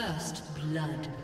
First blood.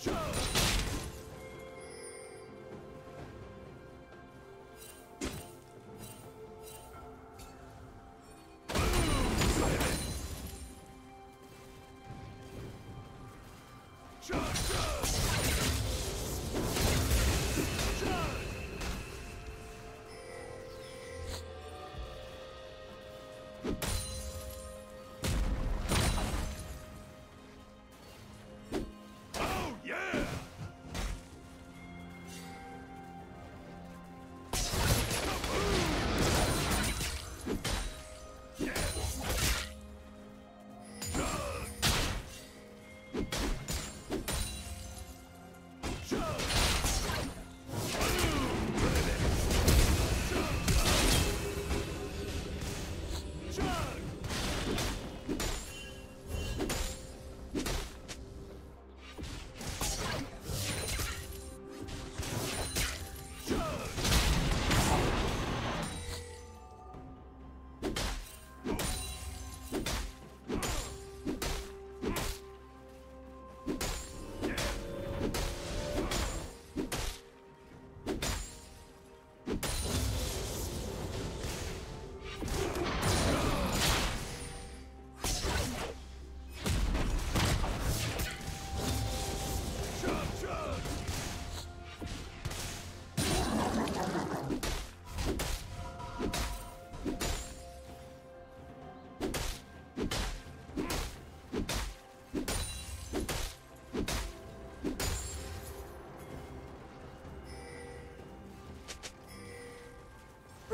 Show!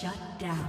Shut down.